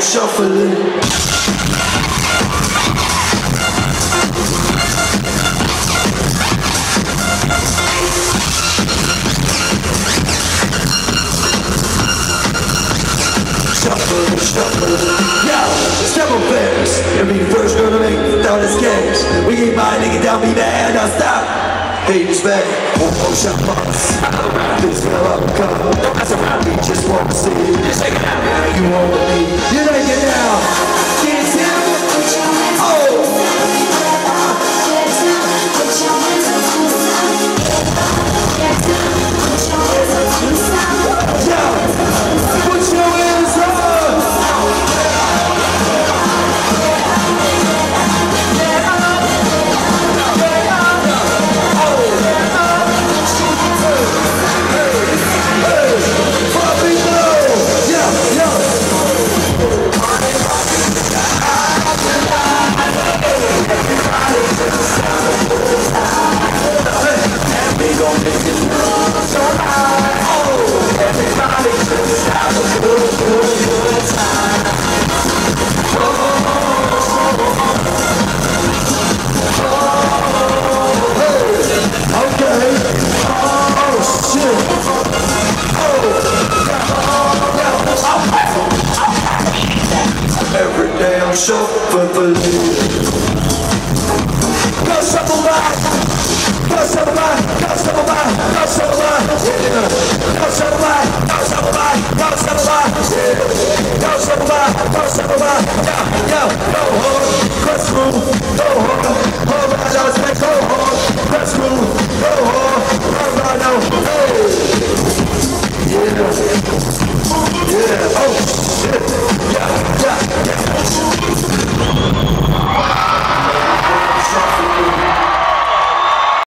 I'm shuffling. Yeah, several pairs Every first gonna make me down his games We ain't my nigga down, be mad, now stop. Haters back, oh, oh, shot box This fell up, come Don't mess around, we just wanna see. Just take it out, you won't um show feliz Calça bombar, calça bombar, calça bombar, calça bombar Calça bombar, calça bombar, calça bombar Calça bombar, calça bombar, calça bombar